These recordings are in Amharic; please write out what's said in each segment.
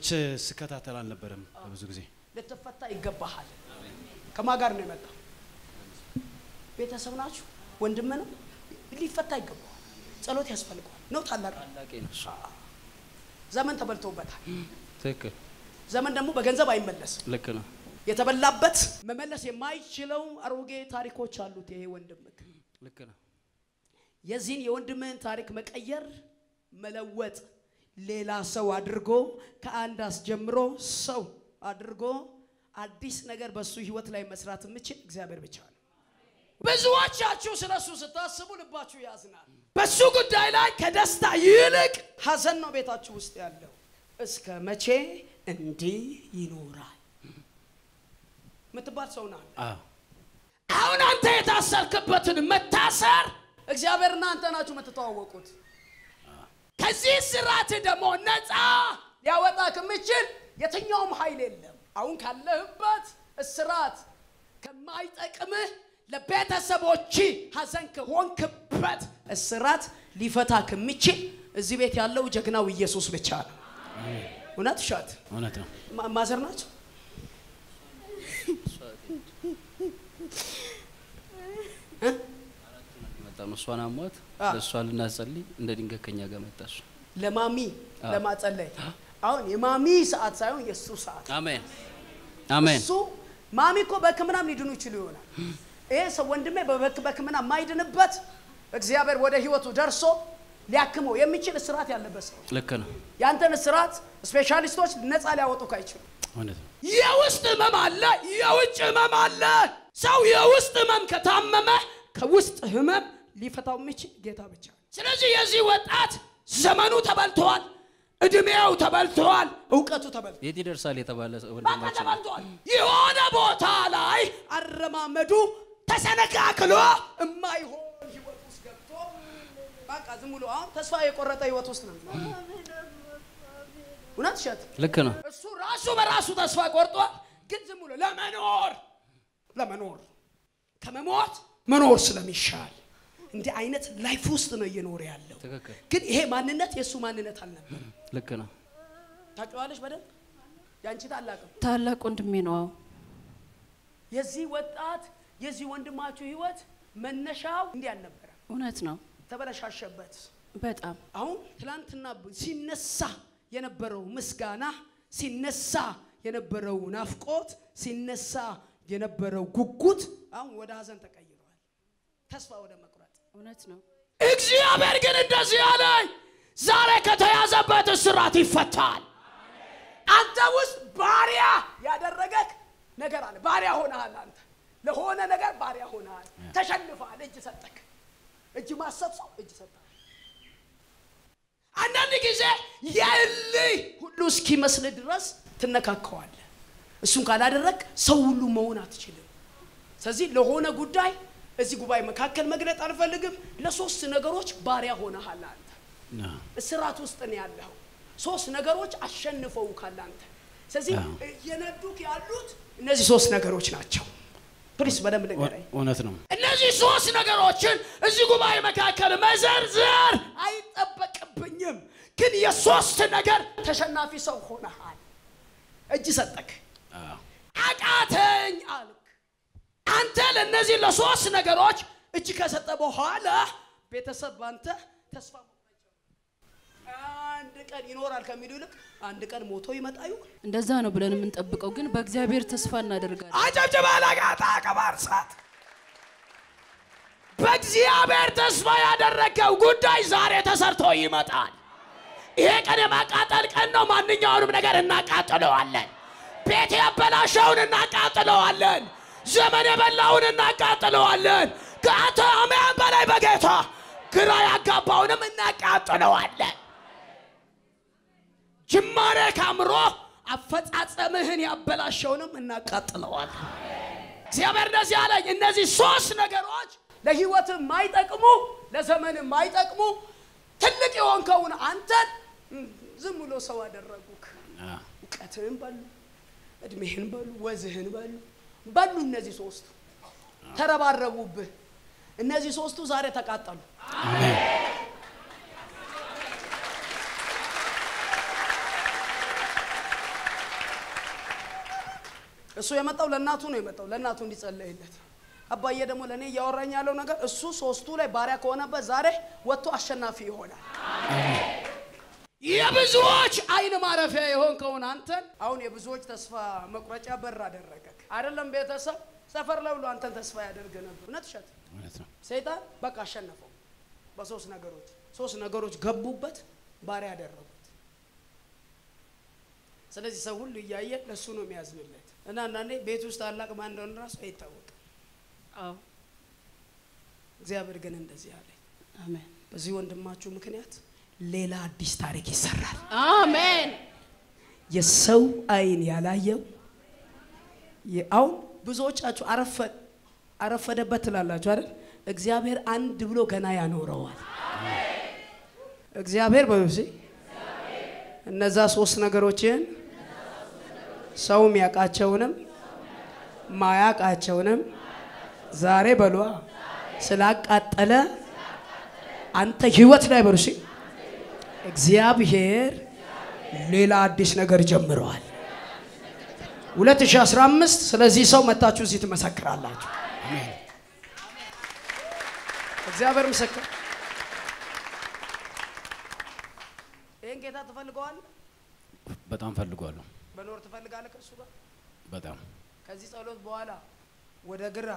ቸርች ስከታተል አልነበረም ብዙ ጊዜ። ልትፈታ ይገባሃል። ከማን ጋር ነው የመጣው? ቤተሰብ ናችሁ? ወንድም ነው? ሊፈታ ይገባዋል። ጸሎት ያስፈልገዋል። ነው ታላቅ ዘመን ተበልቶበታል። ትክክል ዘመን ደግሞ በገንዘብ አይመለስም። ልክ ነው። የተበላበት መመለስ የማይችለው አሮጌ ታሪኮች አሉት። ይሄ ወንድምህ ልክ ነው። የዚህን የወንድምህን ታሪክ መቀየር፣ መለወጥ፣ ሌላ ሰው አድርጎ ከአንድ አስጀምሮ ሰው አድርጎ አዲስ ነገር በሱ ህይወት ላይ መስራት የምችል እግዚአብሔር ብቻ ነው። ብዙዎቻችሁ ስለ እሱ ስታስቡ ልባችሁ ያዝናል። በሱ ጉዳይ ላይ ከደስታ ይልቅ ሀዘን ነው ቤታችሁ ውስጥ ያለው። እስከ መቼ እንዲህ ይኖራል የምትባል ሰው አሁን አንተ የታሰርክበትን መታሰር እግዚአብሔርና አንተ ናችሁ የምትተዋወቁት። ከዚህ ስራት ደግሞ ነፃ ሊያወጣክ የምችል የትኛውም ኃይል የለም። አሁን ካለህበት እስራት ከማይጠቅምህ ለቤተሰቦች ሀዘን ከሆንክበት እስራት ሊፈታክ የሚችል እዚህ ቤት ያለው ጀግናው ኢየሱስ ብቻ ነው። እውነት ውሸት? እውነት ነው። ማዘር ናቸው። እሷን አሟት ለእሷ ልናጸልይ እንደ ድንገት ከኛ ጋር መጣ እሱ። ለማሚ ለማጸለይ አሁን የማሚ ሰዓት ሳይሆን የእሱ ሰዓት አሜን አሜን። እሱ ማሚ እኮ በሕክምናም ሊድኑ ይችሉ ይሆናል። ይሄ ሰው ወንድሜ በሕክምና የማይድንበት እግዚአብሔር ወደ ህይወቱ ደርሶ ሊያክመው የሚችል እስራት ያለበት ሰው ልክ ነው። ያንተን እስራት ስፔሻሊስቶች ነፃ ሊያወጡክ አይችሉም። የውስጥ ህመም አለ፣ የውጭ ህመም አለ። ሰው የውስጥ ህመም ከታመመ ከውስጥ ህመም ሊፈታው የሚችል ጌታ ብቻ ስለዚህ የዚህ ወጣት ዘመኑ ተበልተዋል፣ እድሜው ተበልተዋል፣ እውቀቱ ተበልተዋል። የት ይደርሳል የተባለ ተበልተዋል። የሆነ ቦታ ላይ አረማመዱ ተሰነካክሎ የማይሆን ህይወት ውስጥ ገብቶ በቃ ዝም ብሎ አሁን ተስፋ የቆረጠ ህይወት ውስጥ ነው። እውነት እሸት ልክ ነው። እሱ ራሱ በራሱ ተስፋ ቆርጧል። ግን ዝም ብሎ ለመኖር ለመኖር ከመሞት መኖር ስለሚሻል እንዲህ አይነት ላይፍ ውስጥ ነው እየኖረ ያለው። ግን ይሄ ማንነት የእሱ ማንነት አልነበረም። ልክ ነው። ታውቂዋለሽ በደንብ ያንቺ ታላቅ ታላቅ ወንድሜ ነው። የዚህ ወጣት የዚህ ወንድማችሁ ህይወት መነሻው እንዲህ አልነበረም። እውነት ነው። ተበለሻሸበት። በጣም አሁን ትላንትና ሲነሳ የነበረው ምስጋና፣ ሲነሳ የነበረው ናፍቆት፣ ሲነሳ የነበረው ጉጉት አሁን ወደ ሀዘን ተቀይሯል። ተስፋ ወደ እውነት ነው። እግዚአብሔር ግን እንደዚህ አለኝ፣ ዛሬ ከተያዘበት እስራት ይፈታል። አንተ ውስጥ ባሪያ ያደረገክ ነገር አለ። ባሪያ ሆነሃል። አንተ ለሆነ ነገር ባሪያ ሆነሃል። ተሸንፈሃል። እጅ ሰጠክ። እጅ ማሰብ ሰው እጅ ሰጠ። አንዳንድ ጊዜ የእልህ ሁሉ እስኪመስል ድረስ ትነካከዋለህ። እሱን ካላደረግ ሰው ሁሉ መሆን አትችልም። ስለዚህ ለሆነ ጉዳይ እዚህ ጉባኤ መካከል መግለጥ አልፈልግም። ለሶስት ነገሮች ባሪያ ሆነሃል አንተ። እስራት ውስጥ ነው ያለው። ሶስት ነገሮች አሸንፈው ካላንተ። ስለዚህ አዎ። እየነዱክ ያሉት እነዚህ ሶስት ነገሮች ናቸው። please በደንብ ንገረኝ። እውነት ነው። እነዚህ ሶስት ነገሮችን እዚህ ጉባኤ መካከል መዘርዘር አይጠበቅብኝም፣ ግን የሶስት ነገር ተሸናፊ ሰው ሆነሃል። እጅ ሰጠክ፣ አቃተኝ አልክ። አንተ ለእነዚህ ለሶስት ነገሮች እጅ ከሰጠ በኋላ ቤተሰብ ባንተ ተስፋ አንድ ቀን ይኖራል ከሚሉ ይልቅ አንድ ቀን ሞቶ ይመጣ ይሆን? እንደዛ ነው ብለን የምንጠብቀው፣ ግን በእግዚአብሔር ተስፋ እናደርጋለን። አጨብጭባ ክብር ስጥ። በእግዚአብሔር ተስፋ ያደረገው ጉዳይ ዛሬ ተሰርቶ ይመጣል። ይሄ ቀን የማቃጠል ቀን ነው። ማንኛውንም ነገር እናቃጥለዋለን። ቤት ያበላሸውን እናቃጥለዋለን። ዘመን የበላውን እናቃጥለዋለን። ከአንተ አሜን በላይ በጌታ ግራ ያጋባውንም እናቃጥለዋለን። ጅማሬ ካምሮ አፈጻጸምህን ያበላሸውንም እናቃጥለዋለን። እግዚአብሔር እንደዚህ አለኝ። እነዚህ ሶስት ነገሮች ለህይወት የማይጠቅሙ ለዘመን የማይጠቅሙ ትልቅ የሆንከውን አንተን ዝም ብሎ ሰው አደረጉክ። እውቀትህን በሉ፣ እድሜህን በሉ፣ ወዝህን በሉ በሉ። እነዚህ ሶስቱ ተረባረቡብህ። እነዚህ ሶስቱ ዛሬ ተቃጠሉ። እሱ የመጣው ለእናቱ ነው የመጣው ለእናቱ እንዲጸለይለት። አባዬ ደግሞ ለእኔ እያወራኝ ያለው ነገር እሱ ሶስቱ ላይ ባሪያ ከሆነበት ዛሬ ወጥቶ አሸናፊ ይሆናል። የብዙዎች አይን ማረፊያ የሆንከውን አንተን አሁን የብዙዎች ተስፋ መቁረጫ በር አደረገ። አይደለም ቤተሰብ ሰፈር ላይ ብሎ አንተን ተስፋ ያደርግ ነበር። እውነት እሸት እውነት ነው። ሰይጣን በቃ አሸነፈው በሶስት ነገሮች። ሶስት ነገሮች ገቡበት፣ ባሪያ ያደረጉት። ስለዚህ ሰው ሁሉ እያየ ለእሱ ነው የሚያዝንለት እና አንዳንዴ ቤት ውስጥ ታላቅ ማን እንደሆነ ራሱ አይታወቅም። አዎ እግዚአብሔር ግን እንደዚህ አለ። አሜን በዚህ ወንድማችሁ ምክንያት ሌላ አዲስ ታሪክ ይሰራል። አሜን የሰው አይን ያላየው አሁን ብዙዎቻችሁ አረፈ- አረፈደበት ትላላችሁ አይደል? እግዚአብሔር አንድ ብሎ ገና ያኖረዋል። እግዚአብሔር በሉሲ እነዛ ሶስት ነገሮችን ሰው የሚያውቃቸውንም ማያውቃቸውንም ዛሬ በሏ ስላቃጠለ አንተ ህይወት ላይ በሉሲ እግዚአብሔር ሌላ አዲስ ነገር ጀምረዋል። 2015 ስለዚህ ሰው መታችሁ እዚህ ትመሰክራላችሁ። እግዚአብሔር ምስክር። ይህን ጌታ ትፈልገዋለህ? በጣም ፈልጓለሁ። መኖር ትፈልጋለህ ከእሱ ጋር? በጣም ከዚህ ጸሎት በኋላ ወደ ግራ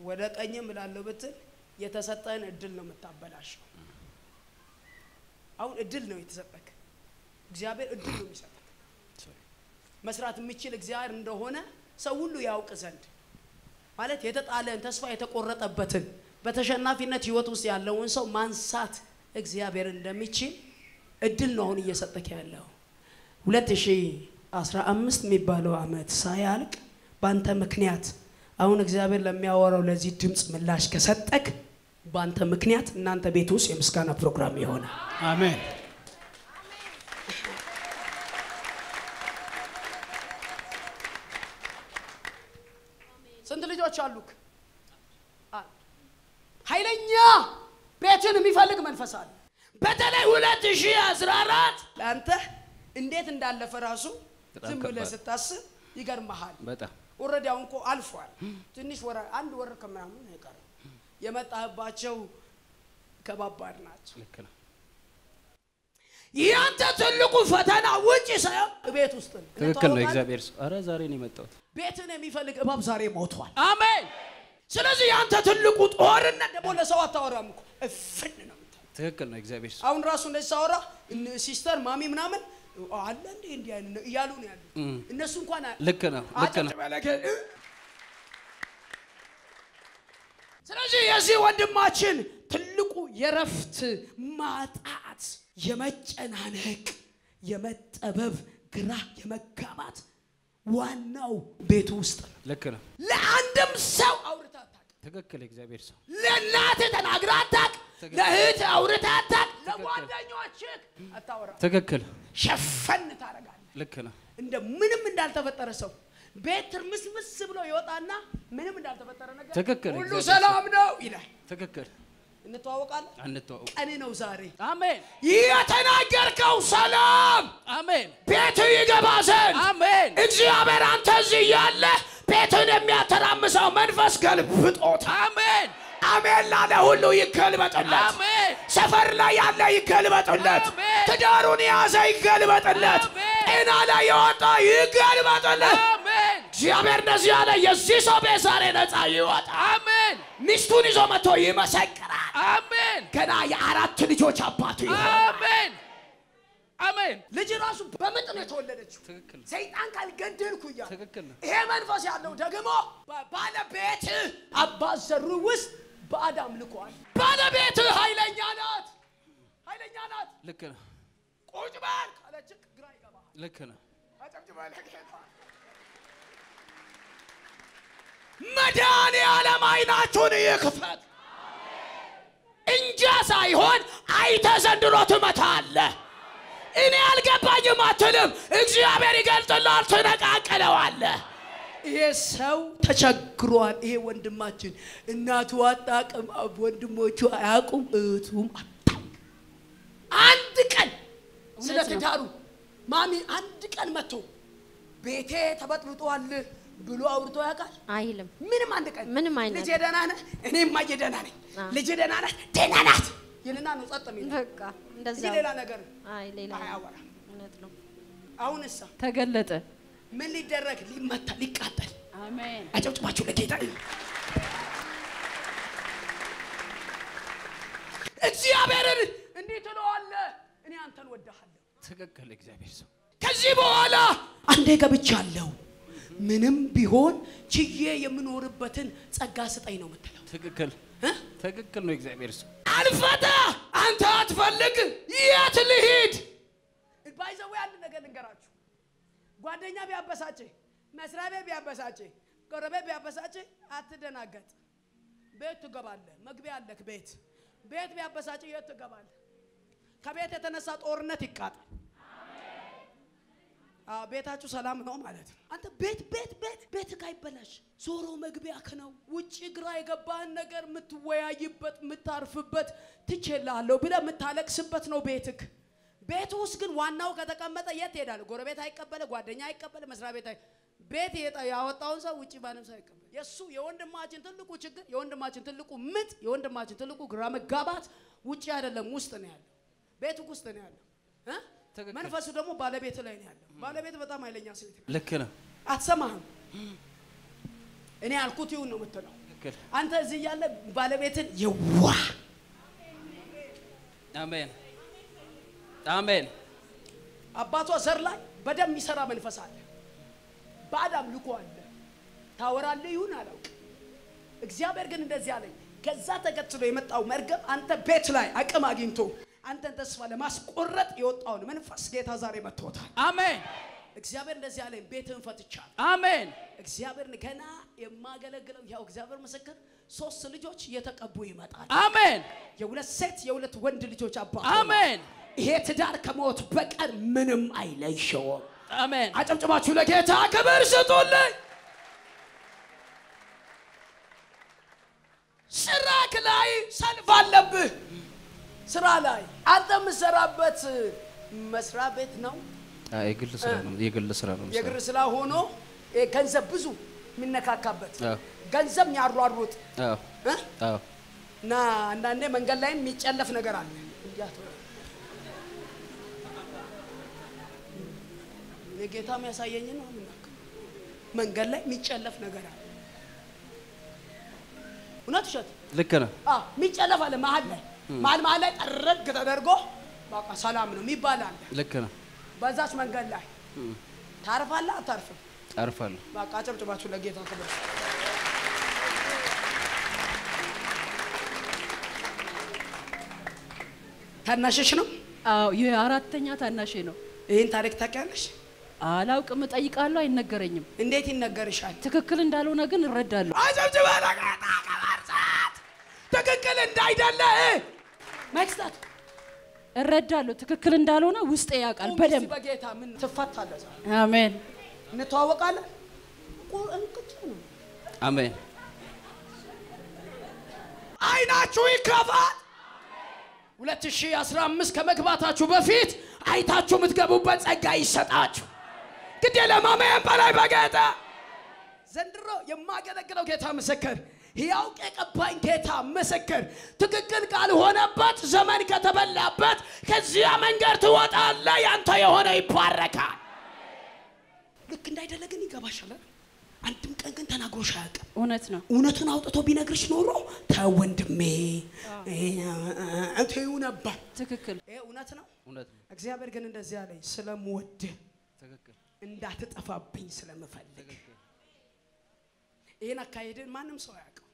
ወደ ቀኝም እላለሁ ብትል የተሰጠህን እድል ነው የምታበላሸው። አሁን እድል ነው የተሰጠክ። እግዚአብሔር እድል ነው የሚሰጠክ መስራት የሚችል እግዚአብሔር እንደሆነ ሰው ሁሉ ያውቅ ዘንድ ማለት የተጣለን ተስፋ የተቆረጠበትን በተሸናፊነት ህይወት ውስጥ ያለውን ሰው ማንሳት እግዚአብሔር እንደሚችል እድል ነው አሁን እየሰጠክ ያለው። 2015 የሚባለው አመት ሳያልቅ በአንተ ምክንያት አሁን እግዚአብሔር ለሚያወራው ለዚህ ድምፅ ምላሽ ከሰጠክ በአንተ ምክንያት እናንተ ቤት ውስጥ የምስጋና ፕሮግራም ይሆናል። አሜን። ልጆች አሉክ? ኃይለኛ ቤትን የሚፈልግ መንፈስ አለ። በተለይ 2014 ለአንተ እንዴት እንዳለፈ ራሱ ዝም ብለህ ስታስብ ይገርመሃል። በጣም already አሁን እኮ አልፏል። ትንሽ ወር አንድ ወር ከምናምን ነው የቀረው። የመጣህባቸው ከባባድ ናቸው። ልክ ነው። ያንተ ትልቁ ፈተና ውጭ ሳይሆን ቤት ውስጥ ነው። ትክክል ነው።? እግዚአብሔር ሰው አረ ዛሬ ነው የመጣሁት። ቤትን የሚፈልግ እባብ ዛሬ ሞቷል። አሜን። ስለዚህ ያንተ ትልቁ ጦርነት ደግሞ ለሰው አታወራም እኮ እፍን ነው ትክክል ነው። እግዚአብሔር ሰው አሁን ራሱ እንደዚህ ሳወራ sister mommy ምናምን አለ እንዴ እንዲህ አይነት ነው እያሉ ነው ያሉ። እነሱ እንኳን ልክ ነው። ልክ ነው።? ስለዚህ የዚህ ወንድማችን ትልቁ የረፍት ማጣት፣ የመጨናነቅ፣ የመጠበብ፣ ግራ የመጋባት ዋናው ቤቱ ውስጥ ነው። ልክ ነው። ለአንድም ሰው አውርታ አታውቅም። ትክክል። እግዚአብሔር ሰው ለእናትህ ተናግረህ አታውቅም። ትክክል። ለእህትህ አውርተህ አታውቅም። ለጓደኞችህ አታወራም። ትክክል። ሸፈን ታደርጋለህ። ልክ ነው። እንደ ምንም እንዳልተፈጠረ ሰው ቤት ትርምስምስ ብሎ ይወጣና ምንም እንዳልተፈጠረ ነገር ትክክል፣ ሁሉ እግዚአብሔር ሰላም ነው ይላል። ትክክል። እንተዋወቃለን። አንተዋወቅ። ቀን ነው ዛሬ። አሜን። የተናገርከው ሰላም አሜን። ቤት ይገባ ዘንድ አሜን። እግዚአብሔር አንተ እዚህ ያለ ቤትን የሚያተራምሰው መንፈስ ገልብጦት አሜን። አሜን ላለ ሁሉ ይገልበጥለት። አሜን። ሰፈር ላይ ያለ ይገልበጥለት። ትዳሩን የያዘ ይገልበጥለት። ጤና ላይ የወጣ ይገልበጥለት። እግዚአብሔር እንደዚህ ያለ የዚህ ሰው ቤት ዛሬ ነፃ ይወጣ። አሜን። ሚስቱን ይዞ መጥቶ ይመሰክራል። አሜን። ገና የአራት ልጆች አባቱ ይሆናል። አሜን። አሜን። ልጅ ራሱ በምጥ ነው የተወለደችው። ትክክል ሰይጣን ካልገደልኩ እያለ ትክክል ይሄ መንፈስ ያለው ደግሞ ባለቤት አባት ዘሩ ውስጥ በአዳም ልኳል። ባለቤት ኃይለኛ ናት፣ ኃይለኛ ናት። ልክ ነው። ቁጭ በል ካለችህ ግራ ይገባል። ልክ ነው። አጨብጭበህ ለጌታ። መድኃኔዓለም አይናችሁን ይክፈት። ሳይሆን አይተህ ዘንድሮ ትመታለህ። እኔ አልገባኝም አትልም። እግዚአብሔር ይገልጥልሃል፣ ትነቃቅለዋለህ። ይሄ ሰው ተቸግሯል። ይሄ ወንድማችን እናቱ አጣቅም፣ ወንድሞቹ አያውቁም፣ እህቱም አታውቅም። አንድ ቀን ስለ ትዳሩ ማሚ አንድ ቀን መጥቶ ቤቴ ተበጥብጧል ብሎ አውርቶ ያውቃል? አይልም። ምንም አንድ ቀን ምንም አይነት ልጄ ደህና ነህ? እኔማ ደህና ነኝ። አዎ። ልጄ ደህና ናት? ደህና ናት ይልና ነው ጸጥ የሚል በቃ እንደዛ ሌላ ነገር አይ ሌላ አያወራም። እውነት ነው። አሁን እሳ ተገለጠ። ምን ሊደረግ ሊመታ ሊቃጠል አሜን። አጨብጭባችሁ ለጌታ እግዚአብሔርን እንዲህ ትለዋለህ፣ እኔ አንተን ወድሃለሁ። ትክክል እግዚአብሔር ሰው ከዚህ በኋላ አንዴ ገብቻለሁ፣ ምንም ቢሆን ችዬ የምኖርበትን ጸጋ ስጠኝ ነው የምትለው። ትክክል? ትክክል ነው እግዚአብሔር ሰው አልፈታ አንተ አትፈልግ፣ የት ልሂድ? ባይዘዌ አንድ ነገር ልንገራችሁ። ጓደኛ ቢያበሳጭ፣ መስሪያ ቤት ቢያበሳጭ፣ ጎረቤት ቢያበሳጭ አትደናገጥ። ቤት ትገባለህ። መግቢያ አለክ ቤት ቤት ቢያበሳጭ የት ትገባለህ? ከቤት የተነሳ ጦርነት ይቃጣል። ቤታችሁ ሰላም ነው ማለት ነው። አንተ ቤት ቤት ቤት ቤት አይበላሽ፣ ዞሮ መግቢያክ ነው። ውጭ ግራ የገባህን ነገር የምትወያይበት የምታርፍበት ትቼልሃለሁ ብለህ የምታለቅስበት ነው ቤትክ። ቤት ውስጥ ግን ዋናው ከተቀመጠ የት ትሄዳለህ? ጎረቤት አይቀበል፣ ጓደኛ አይቀበል፣ መስሪያ ቤት ቤት ያወጣውን ሰው ውጭ ማንም ሰው አይቀበል። የእሱ የወንድማችን ትልቁ ችግር የወንድማችን ትልቁ ምጥ የወንድማችን ትልቁ ግራ መጋባት ውጭ አይደለም ውስጥ ነው ያለው፣ ቤት ውስጥ ነው ያለው መንፈሱ ደግሞ ባለቤት ላይ ነው ያለው። ባለቤት በጣም ኃይለኛ ሴት ናት። ልክ ነው አትሰማህም። እኔ ያልኩት ይሁን ነው የምትለው። አንተ እዚህ እያለ ባለቤትን የዋ አሜን አሜን አባቷ ዘር ላይ በደም የሚሰራ መንፈስ አለ። በአዳም ልኮ አለ። ታወራለህ ይሁን አላውቅም። እግዚአብሔር ግን እንደዚህ አለኝ። ከዛ ተከትሎ የመጣው መርገም አንተ ቤት ላይ አቅም አግኝቶ አንተን ተስፋ ለማስቆረጥ የወጣውን መንፈስ ጌታ ዛሬ መጥቶታል። አሜን እግዚአብሔር እንደዚህ አለኝ። ቤትህን ፈትቻለሁ። አሜን እግዚአብሔርን ገና የማገለግለው ያው እግዚአብሔር ምስክር ሶስት ልጆች እየተቀቡ ይመጣል። አሜን የሁለት ሴት የሁለት ወንድ ልጆች አባት አሜን ይሄ ትዳር ከሞት በቀር ምንም አይለየውም። አሜን አጨብጭባችሁ ለጌታ ክብር ስጡልኝ። ስራክ ላይ ሰልፍ አለብህ። ስራ ላይ አንተ የምትሰራበት መስሪያ ቤት ነው። የግል ስራ ነው የግል ስራ ነው የምሰራው። ስራ ሆኖ ገንዘብ ብዙ የሚነካካበት ገንዘብ የሚያሯሩጥ እና አንዳንዴ መንገድ ላይም የሚጨለፍ ነገር አለ። የጌታ የሚያሳየኝ ነው መንገድ ላይ የሚጨለፍ ነገር አለ። እውነት ውሸት? ልክ አዎ የሚጨለፍ አለ። መሀል ላይ መሀል ላይ ጠረግ ተደርጎ በቃ ሰላም ነው የሚባል አለ። ልክ ነው በዛች መንገድ ላይ ታርፋለህ አታርፍም? አርፋለሁ በቃ አጨብጭባችሁ ለጌታ ክብር። ታናሽሽ ነው። አዎ የአራተኛ ታናሼ ነው። ይህን ታሪክ ታውቂያለሽ? አላውቅም፣ እጠይቃለሁ፣ አይነገረኝም። እንዴት ይነገርሻል? ትክክል እንዳልሆነ ግን እረዳለሁ። አጨብጭባ ለጌታ ክብር ትክክል እንዳይደለ መክሰት እረዳለሁ፣ ትክክል እንዳልሆነ ውስጤ ያውቃል በደንብ። በጌታ ምን ትፈታለህ? ዛሬ አሜን። እንተዋወቃለን። አሜን አይናችሁ ይከፋል። 2015 ከመግባታችሁ በፊት አይታችሁ የምትገቡበት ጸጋ ይሰጣችሁ። ግድ ለማመን በላይ በጌታ ዘንድሮ የማገለግለው ጌታ ምስክር ሕያው የቀባኝ ጌታ ምስክር ትክክል ካልሆነበት ዘመን ከተበላበት ከዚያ መንገድ ትወጣለህ። ያንተ የሆነ ይባረካል። ልክ እንዳይደለ ግን ይገባሻል። አንድም ቀን ግን ተናግሮሽ አያውቅም። እውነት ነው። እውነቱን አውጥቶ ቢነግርሽ ኖሮ ተወንድሜ እንትዩ ነበር። ትክክል። ይሄ እውነት ነው። እግዚአብሔር ግን እንደዚህ አለኝ፣ ስለምወድህ ትክክል እንዳትጠፋብኝ ስለምፈልግ። ይህን አካሄድን ማንም ሰው አያውቅም።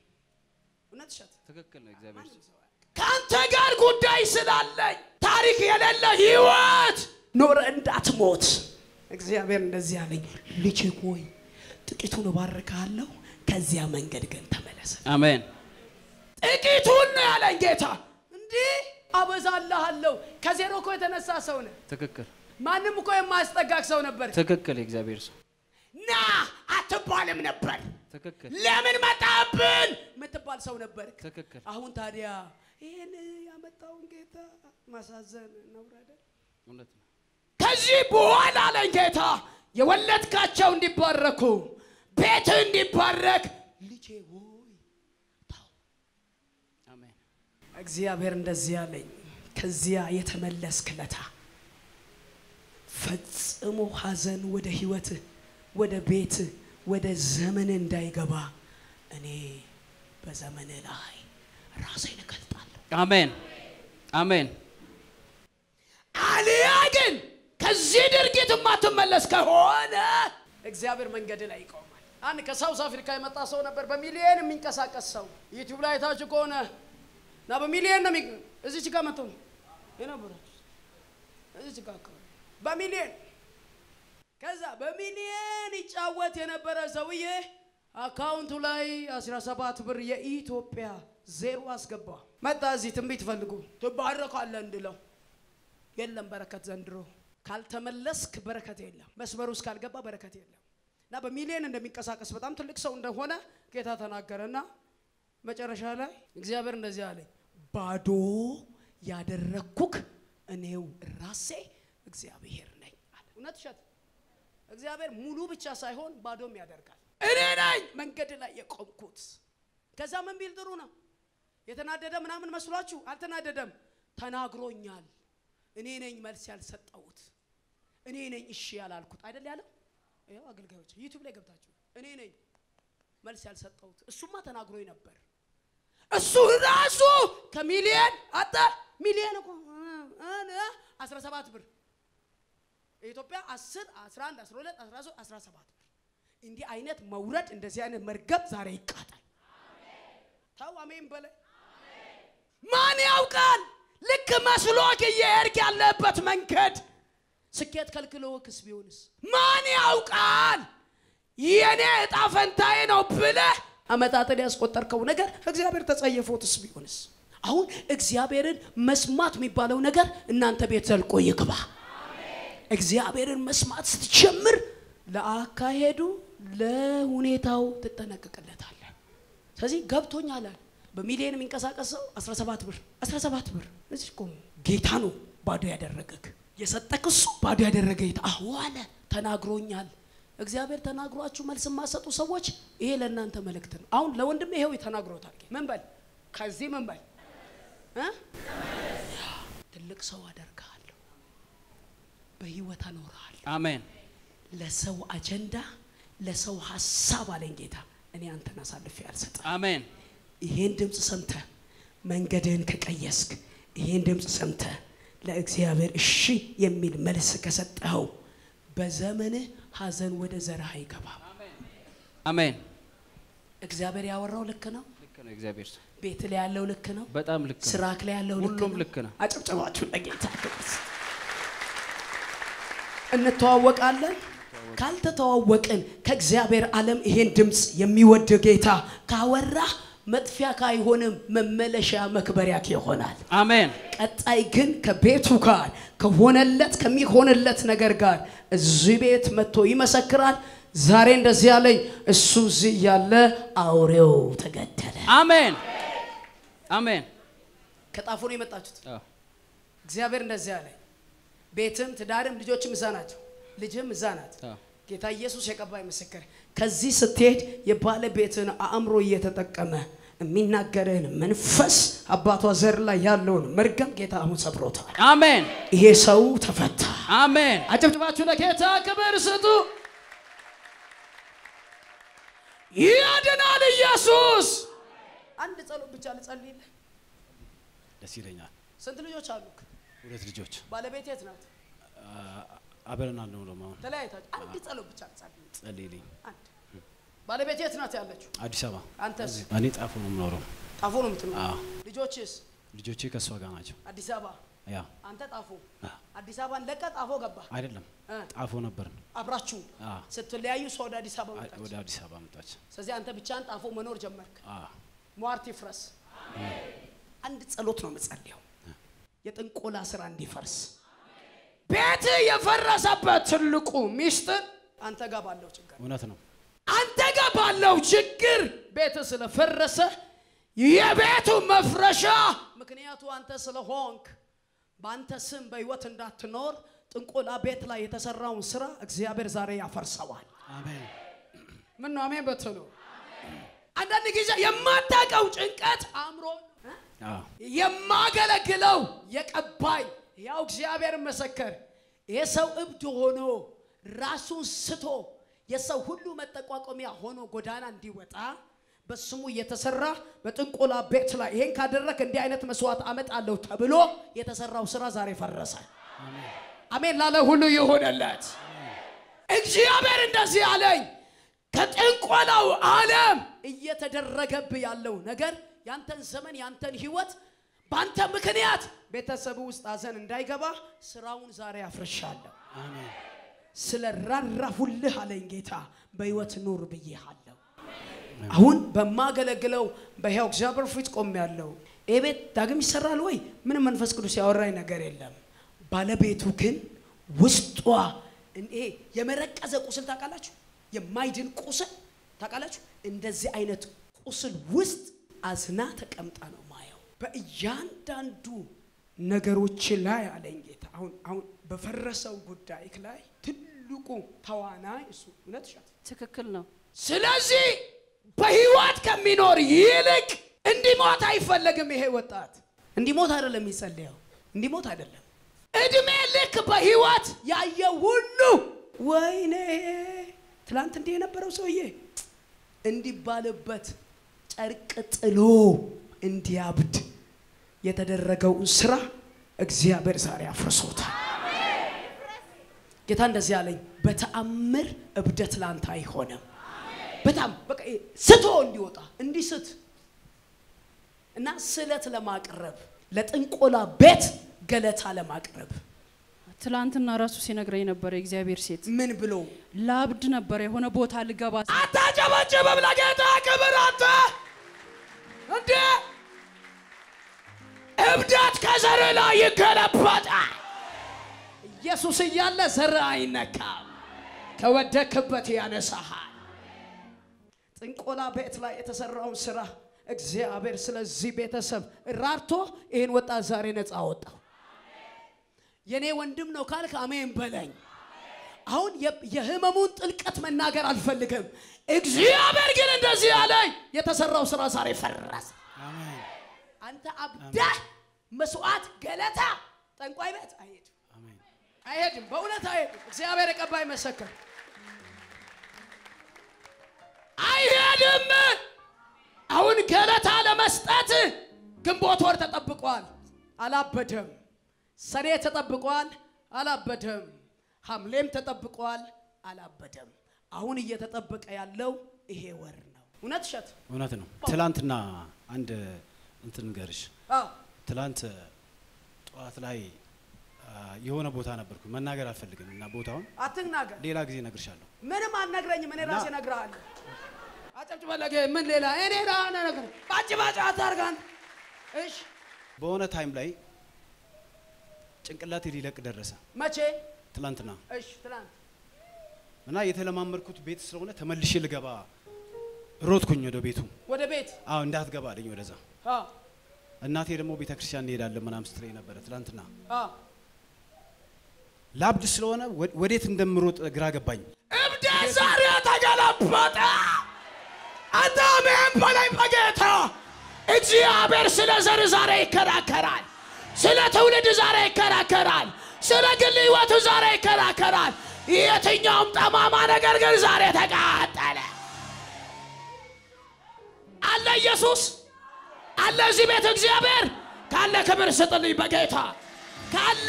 እውነት እሸት ትክክል ነው እግዚአብሔር ሰው ከአንተ ጋር ጉዳይ ስላለኝ ታሪክ የሌለ ህይወት ኖረ እንዳትሞት እግዚአብሔር እንደዚህ አለኝ፣ ልጄ ሆይ ጥቂቱን እባርካለሁ፣ ከዚያ መንገድ ግን ተመለሰ። አሜን ጥቂቱን ነው ያለኝ ጌታ። እንዲህ አበዛልሃለሁ። ከዜሮ እኮ የተነሳ ሰው ነህ። ትክክል ማንም እኮ የማያስጠጋግ ሰው ነበር። ትክክል የእግዚአብሔር ሰው ና አትባልም ነበር። ትክክል። ለምን መጣብን? የምትባል ሰው ነበር። ትክክል። አሁን ታዲያ ይህን ያመጣውን ጌታ ማሳዘን ነውር አይደል? እውነት ነው። ከዚህ በኋላ አለኝ ጌታ የወለድካቸው እንዲባረኩ ቤት እንዲባረክ። ልጄ ሆይ ተው። አሜን። እግዚአብሔር እንደዚህ ያለኝ ከዚያ የተመለስክ ለታ። ፈጽሞ ሐዘን ወደ ህይወትህ ወደ ቤትህ ወደ ዘመን እንዳይገባ እኔ በዘመንህ ላይ ራሴን እገልጣለሁ። አሜን። አሜን። አልያ ግን ከዚህ ድርጊት የማትመለስ ከሆነ እግዚአብሔር መንገድ ላይ ይቆማል። አንድ ከሳውዝ አፍሪካ የመጣ ሰው ነበር፣ በሚሊየን የሚንቀሳቀስ ሰው YouTube ላይ አይታችሁ ከሆነ እና በሚሊየን ነው እዚች ጋር መጥቶ ነው የነበራችሁ እዚች ጋር በሚሊየን ከዛ በሚሊየን ይጫወት የነበረ ሰውዬ account ኡ ላይ 17 ብር የኢትዮጵያ ዜሮ አስገባ። መጣ እዚህ ትንቢት ፈልጉ ትባረካለህ እንድለው የለም በረከት ዘንድሮ ካልተመለስክ በረከት የለም። መስመር ውስጥ ካልገባ በረከት የለም። እና በሚሊዮን እንደሚንቀሳቀስ በጣም ትልቅ ሰው እንደሆነ ጌታ ተናገረና መጨረሻ ላይ እግዚአብሔር እንደዚህ አለኝ፣ ባዶ ያደረግኩክ እኔው ራሴ እግዚአብሔር ነኝ አለ። እውነት እግዚአብሔር ሙሉ ብቻ ሳይሆን ባዶም ያደርጋል። እኔ ነኝ መንገድ ላይ የቆምኩት። ከዛ ምን ቢል ጥሩ ነው? የተናደደ ምናምን መስሏችሁ? አልተናደደም። ተናግሮኛል። እኔ ነኝ መልስ ያልሰጠሁት፣ እኔ ነኝ እሺ ያላልኩት አይደል ያለው። ይኸው አገልጋዮች ዩቲዩብ ላይ ገብታችሁ እኔ ነኝ መልስ ያልሰጠሁት። እሱማ ተናግሮኝ ነበር። እሱ ራሱ ከሚሊየን አጣ ሚሊየን እኮ እ- እ- 17 ብር የኢትዮጵያ 10 11 12 13 17 ብር እንዲህ አይነት መውረድ እንደዚህ አይነት መርገብ ዛሬ ይቃጣል። ተው አሜን በለ። ማን ያውቃል? ልክ መስሎክ እየሄድክ ያለበት መንገድ ስኬት ከልክሎክስ ቢሆንስ ማን ያውቃል? የኔ እጣ ፈንታዬ ነው ብለህ አመጣጥን ያስቆጠርከው ነገር እግዚአብሔር ተጸየፎትስ ቢሆንስ? አሁን እግዚአብሔርን መስማት የሚባለው ነገር እናንተ ቤት ዘልቆ ይግባ። እግዚአብሔርን መስማት ስትጀምር ለአካሄዱ ለሁኔታው ትጠነቀቅለታለህ። ስለዚህ ገብቶኛል አለ። በሚሊዮን የሚንቀሳቀስ ሰው 17 ብር 17 ብር እዚህ ቆሙ። ጌታ ነው ባዶ ያደረገክ የሰጠክ እሱ ባዶ ያደረገ ጌታ አሁ አለ ተናግሮኛል። እግዚአብሔር ተናግሯችሁ መልስ የማሰጡ ሰዎች ይሄ ለእናንተ መልእክት ነው። አሁን ለወንድም ይሄው ተናግሮታል። ምን በል ከዚህ ምን በል? ትልቅ ሰው አደርግሃለሁ፣ በህይወት አኖርሃለሁ አሜን ለሰው አጀንዳ ለሰው ሀሳብ አለኝ ጌታ። እኔ አንተን አሳልፌ አልሰጥም። አሜን ይሄን ድምፅ ሰምተ መንገድህን ከቀየስክ ይሄን ድምፅ ሰምተ ለእግዚአብሔር እሺ የሚል መልስ ከሰጠኸው በዘመንህ ሀዘን ወደ ዘርህ አይገባም። አሜን እግዚአብሔር ያወራው ልክ ነው። እግዚአብሔር ቤት ላይ ያለው ልክ ነው። በጣም ልክ ነው ስራክ ላይ ያለው ልክ ሁሉም ነው። ልክ ነው አጨብጨባችሁ ለጌታ ክብር። እንተዋወቃለን። ካልተተዋወቅን ከእግዚአብሔር ዓለም ይሄን ድምፅ የሚወድ ጌታ ካወራ መጥፊያ ካይሆንም መመለሻ መክበሪያክ ይሆናል። አሜን ቀጣይ ግን ከቤቱ ጋር ከሆነለት ከሚሆንለት ነገር ጋር እዚህ ቤት መጥቶ ይመሰክራል። ዛሬ እንደዚህ ያለኝ እሱ እዚህ ያለ አውሬው ተገደለ። አሜን አሜን ከጣፎ ነው የመጣችሁት። እግዚአብሔር እንደዚህ ያለኝ ቤትም ትዳርም ልጆችም እዛ ናቸው፣ ልጅም እዛ ናት። ጌታ ኢየሱስ የቀባይ ምስክር። ከዚህ ስትሄድ የባለቤትን አእምሮ እየተጠቀመ የሚናገርህን መንፈስ አባቷ ዘር ላይ ያለውን መርገም ጌታ አሁን ሰብሮታል። አሜን ይሄ ሰው ተፈታ። አሜን አጨብጭባችሁ ለጌታ ክብር ስጡ። ያድናል ኢየሱስ። አንድ ጸሎት ብቻ ልጸልይልህ። ደስ ይለኛል። ስንት ልጆች አሉክ? ሁለት ልጆች ባለቤት የት ናት? አብረን አለው ደግሞ አሁን ተለያይታችሁ። አንድ ጸሎት ብቻ ልጸልይልህ። ጸልይልኝ። አንድ ባለቤት የት ናት ያለችው? አዲስ አበባ አንተስ? እኔ ጣፎ ነው የምኖረው። ጣፎ ነው የምትኖረው? አዎ ልጆችስ? ልጆቼ ከእሷ ጋር ናቸው። አዲስ አበባ። ያ አንተ ጣፎ። አዲስ አበባን ለቀ ጣፎ ገባ። አይደለም ጣፎ ነበርን። አብራችሁ ስትለያዩ ሰው ወደ አዲስ አበባ መጣች። ወደ አዲስ አበባ መጣች። ስለዚህ አንተ ብቻህን ጣፎ መኖር ጀመርክ። ሟርት ይፍረስ። አንድ ጸሎት ነው የምጸልየው፣ የጥንቆላ ስራ እንዲፈርስ። ቤት የፈረሰበት ትልቁ ሚስጥር አንተ ጋር ባለው ችግር እውነት ነው። አንተ ጋር ባለው ችግር ቤት ስለፈረሰ የቤቱ መፍረሻ ምክንያቱ አንተ ስለሆንክ በአንተ ስም በህይወት እንዳትኖር ጥንቆላ ቤት ላይ የተሰራውን ስራ እግዚአብሔር ዛሬ ያፈርሰዋል። አሜን ምን ነው አሜን በትሉ። አንዳንድ ጊዜ የማታውቀው ጭንቀት አእምሮ የማገለግለው የቀባኝ ያው እግዚአብሔር መሰከር ይህ ሰው እብድ ሆኖ ራሱን ስቶ የሰው ሁሉ መጠቋቋሚያ ሆኖ ጎዳና እንዲወጣ በስሙ እየተሰራ በጥንቆላ ቤት ላይ ይሄን ካደረክ እንዲህ አይነት መስዋዕት አመጣለሁ ተብሎ የተሰራው ስራ ዛሬ ፈረሰ። አሜን ላለ ሁሉ ይሁንለት። እግዚአብሔር እንደዚህ አለኝ። ከጥንቆላው ዓለም እየተደረገብህ ያለው ነገር ያንተን ዘመን ያንተን ህይወት በአንተ ምክንያት ቤተሰብ ውስጥ ሀዘን እንዳይገባ ስራውን ዛሬ አፍርሻለሁ። አሜን ስለ ራራሁልህ አለኝ ጌታ በህይወት ኑር ብዬሃለሁ። አሁን በማገለግለው በሕያው እግዚአብሔር ፊት ቆሜያለሁ። ይህ ቤት ዳግም ይሰራል ወይ? ምንም መንፈስ ቅዱስ ያወራኝ ነገር የለም። ባለቤቱ ግን ውስጧ የመረቀዘ ቁስል ታውቃላችሁ? የማይድን ቁስል ታውቃላችሁ? እንደዚህ አይነት ቁስል ውስጥ አዝና ተቀምጣ ነው ማየው። በእያንዳንዱ ነገሮች ላይ አለኝ ጌታ። አሁን አሁን በፈረሰው ጉዳይ ላይ ትልቁ ተዋናይ እሱ እውነት ሻት ትክክል ነው። ስለዚህ በህይወት ከሚኖር ይልቅ እንዲሞት አይፈለግም። ይሄ ወጣት እንዲሞት አይደለም የሚጸልየው፣ እንዲሞት አይደለም። እድሜ ልክ በህይወት ያየ ሁሉ ወይኔ ትላንት እንዲህ የነበረው ሰውዬ እንዲባልበት ጨርቅ ጥሎ እንዲያብድ የተደረገውን ስራ እግዚአብሔር ዛሬ አፍርሶታል። ጌታ እንደዚህ አለኝ፣ በተአምር እብደት ላንተ አይሆንም። በጣም በቃ ስቶ እንዲወጣ እንዲስት እና ስለት ለማቅረብ ለጥንቆላ ቤት ገለታ ለማቅረብ ትላንትና ራሱ ሲነግረኝ ነበረ የእግዚአብሔር ሴት ምን ብሎ ላብድ ነበረ የሆነ ቦታ ልገባ አታጨበጭብም ለጌታ ክብር አንተ እንዴ እብደት ከዘር ላይ ይገለበጣል! ኢየሱስ እያለ ዘር አይነካም! ከወደክበት ያነሳሃል! ጥንቆላ ቤት ላይ የተሰራውን ስራ እግዚአብሔር ስለዚህ ቤተሰብ ራርቶ ይህን ወጣት ዛሬ ነፃ አወጣው። የኔ ወንድም ነው ካልክ አሜን በለኝ አሁን የህመሙን ጥልቀት መናገር አልፈልግም። እግዚአብሔር ግን እንደዚህ አለኝ የተሰራው ስራ ዛሬ ፈረሰ። አንተ አብዳህ መስዋዕት ገለታ ጠንቋይ ቤት አይሄድም። አይሄድም። በእውነት አይሄድም። እግዚአብሔር የቀባይ መሰከር። አይሄድም። አሁን ገለታ ለመስጠት ግንቦት ወር ተጠብቋል። አላበደም። ሰኔ ተጠብቋል። አላበደም ሐምሌም ተጠብቋል አላበደም። አሁን እየተጠበቀ ያለው ይሄ ወር ነው። እውነት እሸት? እውነት ነው። ትላንትና አንድ እንትን ንገርሽ። ትላንት ጠዋት ላይ የሆነ ቦታ ነበርኩ። መናገር አልፈልግም እና ቦታውን አትናገር። ሌላ ጊዜ እነግርሻለሁ። ምንም አልነግረኝም እኔ ራሴ እነግርሃለሁ። አጨብጭበ ለጌ ምን ሌላ? እኔ ራነ ነገር ባጭ ባጭ አታርጋን። እሺ። በሆነ ታይም ላይ ጭንቅላቴ ሊለቅ ደረሰ። መቼ ትላንትና እሺ ትላንት እና የተለማመድኩት ቤት ስለሆነ ተመልሼ ልገባ ሮጥኩኝ ወደ ቤቱ። ወደ ቤት አዎ እንዳትገባ አለኝ ወደዛ። እናቴ ደግሞ ቤተክርስቲያን እንሄዳለን ምናምን ስትለኝ ነበረ ትላንትና። ላብድ ስለሆነ ወዴት እንደምሮጥ ግራ ገባኝ። እብደ ዛሬ ተገለበጠ አንተ አሜን በላይ በጌታ እግዚአብሔር ስለ ዘር ዛሬ ይከራከራል ስለ ትውልድ ዛሬ ይከራከራል ስለ ግል ህይወቱ ዛሬ ይከራከራል። የትኛውም ጠማማ ነገር ግን ዛሬ ተቃጠለ። አለ ኢየሱስ አለ እዚህ ቤት እግዚአብሔር። ካለ ክብር ስጥልኝ በጌታ። ካለ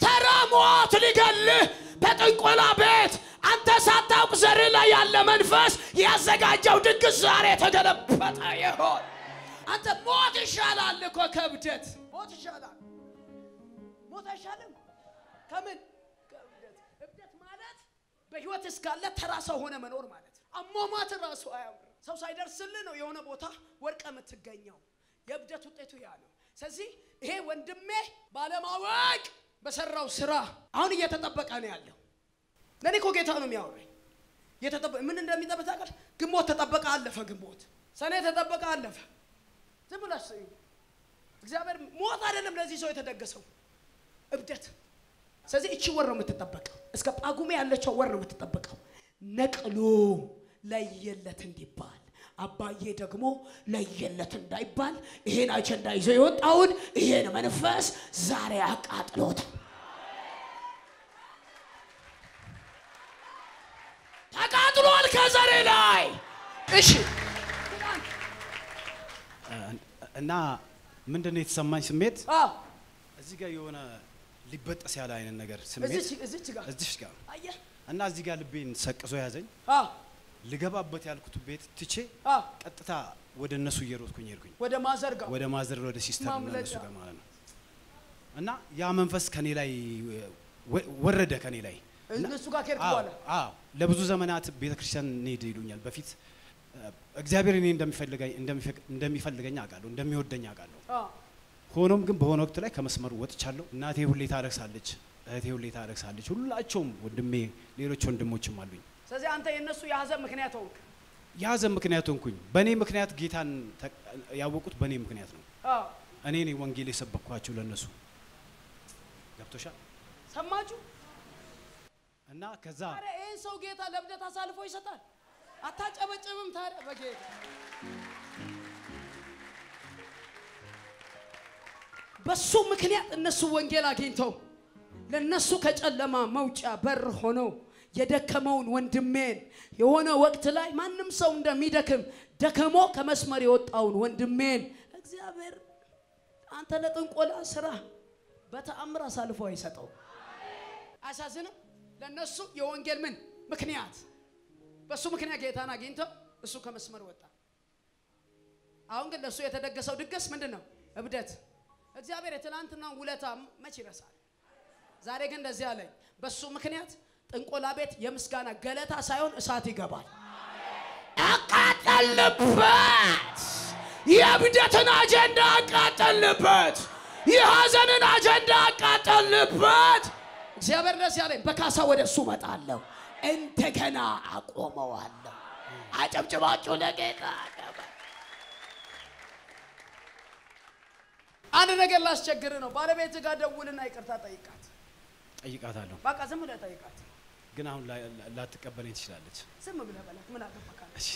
ተራ ሊገልህ በጥንቆላ ቤት። አንተ ሳታውቅ ዘር ላይ ያለ መንፈስ ያዘጋጀው ድግስ ዛሬ የተገለበጠ ይሆን። አንተ ሞት ይሻላል እኮ ከእብደት ሞት ይሻላል። ሞት አይሻልም? ከምን ከእብደት። እብደት ማለት በህይወት እስካለ ተራ ሰው ሆነ መኖር ማለት ነው። አሟሟት ራሱ አያምርም። ሰው ሳይደርስልህ ነው የሆነ ቦታ ወርቀ የምትገኘው። የእብደት ውጤቱ ያ ነው። ስለዚህ ይሄ ወንድሜ ባለማወቅ በሰራው ስራ አሁን እየተጠበቀ ነው ያለው። ለእኔ እኮ ጌታ ነው የሚያወራኝ። ምን እንደሚጠበቅ ታውቃለህ? ግንቦት ተጠበቀ አለፈ። ግንቦት ሰኔ ተጠበቀ አለፈ። ዝም ብላችሁ እግዚአብሔር ሞት አይደለም ለዚህ ሰው የተደገሰው እብደት። ስለዚህ እቺ ወር ነው የምትጠበቀው። እስከ ጳጉሜ ያለችው ወር ነው የምትጠበቀው። ነቅሎ ለየለት እንዲባል አባዬ ደግሞ ለየለት እንዳይባል ይሄን አጀንዳ ይዞ የወጣውን ይሄን መንፈስ ዛሬ አቃጥሎት ተቃጥሏል ከዘሬ ላይ። እሺ እና ምንድን ነው የተሰማኝ ስሜት? እዚህ ጋር የሆነ ሊበጠስ ያለ አይነት ነገር ስሜት እዚች ጋር? እና እዚህ ጋር ልቤን ሰቅዞ ያዘኝ። ልገባበት ያልኩት ቤት ትቼ ቀጥታ ወደ እነሱ እየሮጥኩኝ ሄድኩኝ። ወደ mother ጋር ወደ mother ወደ sister እነሱ ጋር ማለት ነው። እና ያ መንፈስ ከኔ ላይ ወረደ ከኔ ላይ። እነሱ ጋር ከሄድክ አዎ፣ በኋላ? ለብዙ ዘመናት ቤተ ክርስቲያን እንሄድ ይሉኛል። በፊት እግዚአብሔር እኔ እንደሚፈልገኝ አውቃለሁ፣ እንደሚወደኝ አውቃለሁ። ሆኖም ግን በሆነ ወቅት ላይ ከመስመሩ ወጥቻለሁ። እናቴ ሁሌ ታለቅሳለች፣ እህቴ ሁሌ ታለቅሳለች። ሁላቸውም ወንድሜ፣ ሌሎች ወንድሞችም አሉኝ። ስለዚህ አንተ የእነሱ የሀዘን ምክንያት ሆንክ። የሀዘን ምክንያት ሆንኩኝ። በእኔ ምክንያት ጌታን ያወቁት በእኔ ምክንያት ነው። እኔ ነኝ ወንጌል የሰበኳቸው ለእነሱ ገብቶሻል። ሰማችሁ? እና ከዛ ይህን ሰው ጌታ ለእብደት አሳልፎ ይሰጣል። አታጨበጭብም ታዲያ በጌታ በሱ ምክንያት እነሱ ወንጌል አግኝተው ለነሱ ከጨለማ መውጫ በር ሆነው የደከመውን ወንድሜን የሆነ ወቅት ላይ ማንም ሰው እንደሚደክም ደክሞ ከመስመር የወጣውን ወንድሜን እግዚአብሔር አንተ ለጥንቆላ ስራ በተአምር አሳልፎ አይሰጠው። አያሳዝንም? ለነሱ የወንጌል ምን ምክንያት በሱ ምክንያት ጌታን አግኝተው እሱ ከመስመር ወጣ። አሁን ግን ለእሱ የተደገሰው ድገስ ምንድን ነው? እብደት። እግዚአብሔር የትናንትናውን ውለታ መች ይረሳል? ዛሬ ግን እንደዚህ አለኝ፣ በሱ ምክንያት ጥንቆላ ቤት የምስጋና ገለታ ሳይሆን እሳት ይገባል። አቃጠልንበት። የእብደትን አጀንዳ አቃጠልንበት። የሐዘንን አጀንዳ አቃጠልንበት። እግዚአብሔር ደስ ያለኝ በካሳ ወደ እሱ መጣለሁ፣ እንደገና አቆመዋለሁ። አጨብጭባችሁ ለጌታ አንድ ነገር ላስቸግር ነው። ባለቤት ጋር ደውልና ይቅርታ ጠይቃት። ጠይቃታለሁ፣ በቃ ዝም ብለህ ጠይቃት። ግን አሁን ላትቀበለኝ ትችላለች። ዝም ብለህ በላት። ምን አገባህ? እሺ፣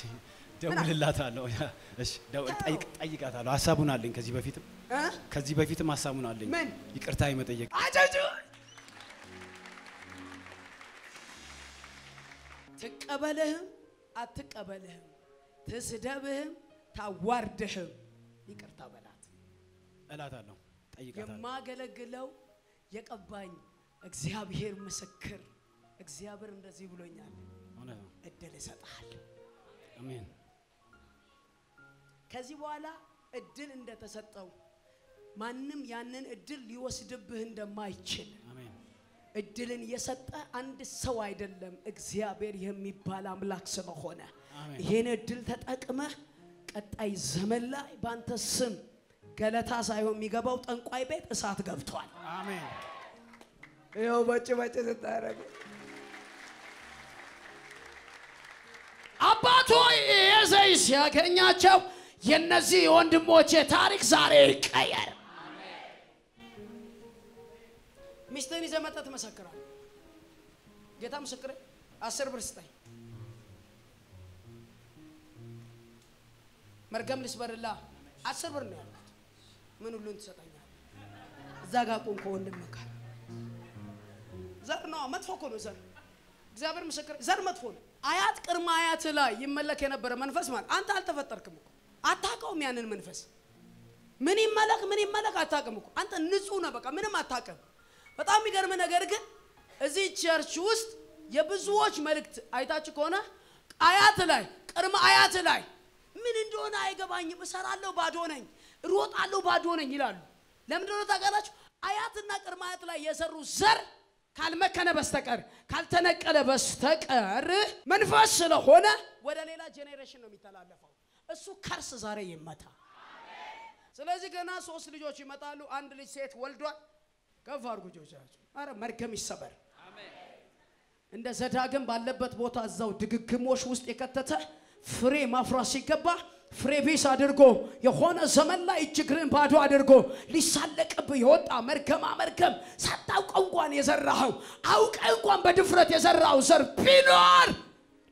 ደውልላታለሁ። እሺ፣ ደው- ጠይቅ- ጠይቃታለሁ። ሀሳቡን አለኝ ከዚህ በፊትም? ከዚህ በፊትም ሀሳቡን አለኝ? ይቅርታ የመጠየቅ ትቀበልህም አትቀበልህም፣ ትስደብህም ታዋርድህም ይቅርታ በላት። እላታለሁ፣ ጠይቃታለሁ። የማገለግለው የቀባኝ እግዚአብሔር ምስክር፣ እግዚአብሔር እንደዚህ ብሎኛል፣ እድል እሰጥሃለሁ። አሜን። ከዚህ በኋላ እድል እንደተሰጠው ማንም ያንን እድል ሊወስድብህ እንደማይችል እድልን የሰጠ አንድ ሰው አይደለም፣ እግዚአብሔር የሚባል አምላክ ስለሆነ ይህን እድል ተጠቅመህ ቀጣይ ዘመን ላይ በአንተ ስም ገለታ ሳይሆን የሚገባው ጠንቋይ ቤት እሳት ገብቷል። አሜን። ይኸው በጭ በጭ ስታደርግ አባቶ ይሄ ዘይት ሲያገኛቸው የነዚህ የወንድሞቼ ታሪክ ዛሬ ይቀየር። ሚስትህን ይዘህ መጥተህ ትመሰክራለህ። ጌታ ምስክሬ አስር ብር ስጠኝ፣ መርገም ልስበርላ። አስር ብር ነው ያልኩት። ምን ሁሉን ትሰጠኛለህ? እዛ ጋር ቆም ከወንድም ጋር ዘር ነው መጥፎ እኮ ነው ዘር። እግዚአብሔር ምስክር ዘር መጥፎ ነው። አያት ቅድመ አያት ላይ ይመለክ የነበረ መንፈስ ማለት አንተ አልተፈጠርክም እኮ አታውቀውም። ያንን መንፈስ ምን ይመለክ ምን ይመለክ አታውቅም እኮ አንተ ንጹህ ነህ። በቃ ምንም አታውቅም። በጣም የሚገርም ነገር ግን እዚህ church ውስጥ የብዙዎች መልእክት አይታችሁ ከሆነ አያት ላይ ቅድመ አያት ላይ ምን እንደሆነ አይገባኝም፣ እሰራለሁ ባዶ ነኝ፣ እሮጣለሁ ባዶ ነኝ ይላሉ። ለምንድን ነው ታውቃላችሁ? አያትና ቅድመ አያት ላይ የሰሩ ዘር ካልመከነ በስተቀር ካልተነቀለ በስተቀር መንፈስ ስለሆነ ወደ ሌላ generation ነው የሚተላለፈው። እሱ curse ዛሬ ይመታ። ስለዚህ ገና ሶስት ልጆች ይመጣሉ። አንድ ልጅ ሴት ወልዷል። ከፍ አድርጉ እጆቻችሁ። አረ መርገም ይሰበር። እንደ ዘዳግም ባለበት ቦታ እዛው ድግግሞሽ ውስጥ የከተተ ፍሬ ማፍራት ሲገባ ፍሬቢስ አድርጎ የሆነ ዘመን ላይ እጅግርን ባዶ አድርጎ ሊሳለቅብህ የወጣ መርገማ መርገም ሳታውቀው እንኳን የዘራኸው አውቀ እንኳን በድፍረት የዘራው ዘር ቢኖር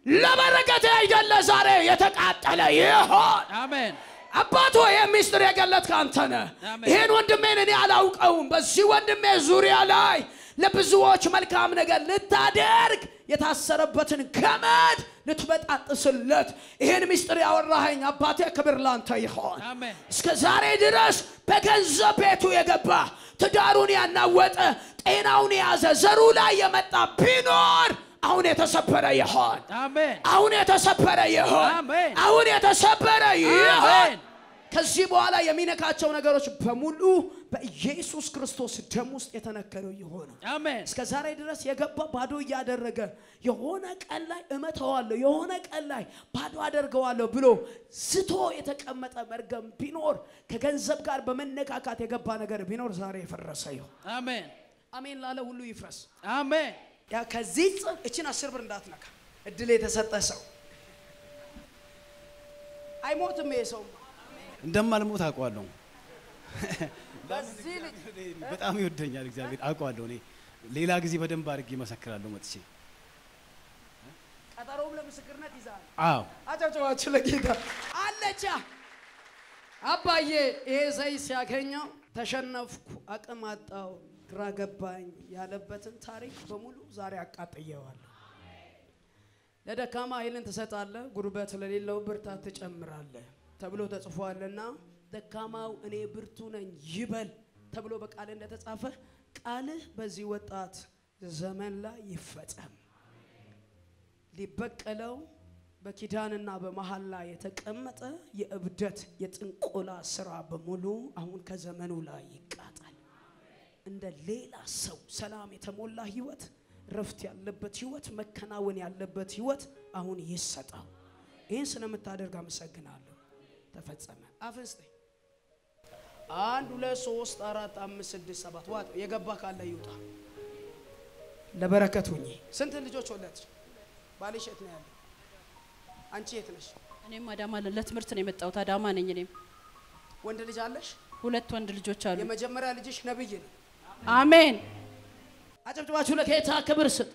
ለበረከት አይደለ ዛሬ የተቃጠለ ይሆን። አሜን አባቶ ይህ ሚስጥር የገለጥክ አንተ ነህ። ይህን ወንድሜን እኔ አላውቀውም። በዚህ ወንድሜ ዙሪያ ላይ ለብዙዎች መልካም ነገር ልታደርግ የታሰረበትን ገመድ ልትበጣጥስለት ይህን ሚስጥር ያወራኸኝ አባቴ ክብር ላንተ ይሆን። እስከ ዛሬ ድረስ በገንዘብ ቤቱ የገባ ትዳሩን ያናወጠ ጤናውን የያዘ ዘሩ ላይ የመጣ ቢኖር አሁን የተሰበረ ይሆን። አሜን አሁን የተሰበረ ይሆን። አሜን። አሁን የተሰበረ ይሆን። ከዚህ በኋላ የሚነካቸው ነገሮች በሙሉ በኢየሱስ ክርስቶስ ደም ውስጥ የተነከረው አሜን እስከ ዛሬ ድረስ የገባ ባዶ እያደረገ የሆነ ቀን ላይ እመተዋለሁ፣ የሆነ ቀን ላይ ባዶ አደርገዋለሁ ብሎ ዝቶ የተቀመጠ መርገም ቢኖር ከገንዘብ ጋር በመነካካት የገባ ነገር ቢኖር ዛሬ የፈረሰ ይሆን። አሜን አሜን ላለ ሁሉ ይፍረስ። አሜን ያ ከዚህ ጽፍ እችን አስር ብር እንዳትነካ። እድል የተሰጠ ሰው አይሞትም። ይሄ ሰው እንደማልሞት አውቀዋለሁ። በዚህ ልጅ በጣም ይወደኛል እግዚአብሔር አውቀዋለሁ። እኔ ሌላ ጊዜ በደንብ አድርጌ እመሰክራለሁ መጥቼ። ቀጠሮም ለምስክርነት ይዛል። አዎ አጨብጨባችሁ ለጌታ አለቻ። አባዬ ይሄ ዘይት ሲያገኘው ተሸነፍኩ፣ አቅም አጣው፣ ግራ ገባኝ ያለበትን ታሪክ በሙሉ ዛሬ አቃጥየዋለሁ። ለደካማ ኃይልን ትሰጣለህ፣ ጉልበት ለሌለው ብርታት ትጨምራለህ ተብሎ ተጽፏልና ደካማው እኔ ብርቱ ነኝ ይበል ተብሎ በቃል እንደተጻፈ ቃልህ በዚህ ወጣት ዘመን ላይ ይፈጸም። ሊበቀለው በኪዳንና በመሀል ላይ የተቀመጠ የእብደት የጥንቆላ ስራ በሙሉ አሁን ከዘመኑ ላይ ይቃጣል። እንደ ሌላ ሰው ሰላም የተሞላ ህይወት፣ ረፍት ያለበት ህይወት፣ መከናወን ያለበት ህይወት አሁን ይሰጠው። ይህን ስለምታደርግ አመሰግናለሁ። ተፈጸመ። አፍን ስጠኝ። አንድ ሁለት ሶስት አራት አምስት ስድስት ሰባት ዋጥ የገባ ካለ ይውጣ። ለበረከት ሁኚ። ስንት ልጆች ወለድሽ? ባልሽ የት ነው ያለው? አንቺ የት ነሽ? እኔም አዳማ ለትምህርት ነው የመጣሁት። አዳማ ነኝ። እኔም ወንድ ልጅ አለሽ? ሁለት ወንድ ልጆች አሉ። የመጀመሪያ ልጅሽ ነብይ ነው። አሜን አጨብጭባችሁ ለጌታ ክብር ስጥ።